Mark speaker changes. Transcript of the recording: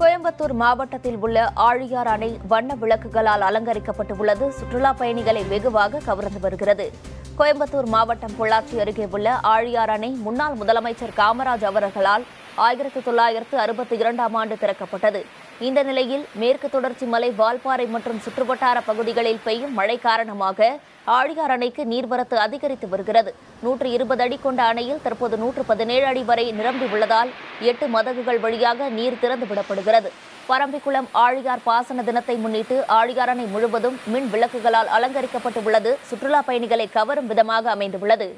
Speaker 1: கோயம்புத்தூர் மாவட்டத்தில் உள்ள ஆழியார் அணை வண்ண விளக்குகளால் அலங்கரிக்கப்பட்டுள்ளது. சுற்றுலா பயணிகளை வெகுவாக கவர்ந்து வருகிறது. கோயம்புத்தூர் மாவட்டம் பொள்ளாச்சி அருகே உள்ள ஆழியார் அணை முன்னாள் முதலமைச்சர் காமராஜ் அவர்களால் ஆயிரத்தி தொள்ளாயிரத்து அறுபத்தி இரண்டாம் ஆண்டு திறக்கப்பட்டது. இந்த நிலையில் மேற்கு தொடர்ச்சி மலை வால்பாறை மற்றும் சுற்றுவட்டார பகுதிகளில் பெய்யும் மழை காரணமாக ஆழியார் அணைக்கு நீர்வரத்து அதிகரித்து வருகிறது. நூற்று இருபது அடி கொண்ட அணையில் தற்போது நூற்று பதினேழு அடி வரை நிரம்பி உள்ளதால் எட்டு மதகுகள் வழியாக நீர் திறந்து விடப்படுகிறது. பரம்பிக்குளம் ஆழியார் பாசன தினத்தை முன்னிட்டு ஆழியார் அணை முழுவதும் மின் விளக்குகளால் அலங்கரிக்கப்பட்டு உள்ளது. சுற்றுலா பயணிகளை கவரும் விதமாக அமைந்துள்ளது.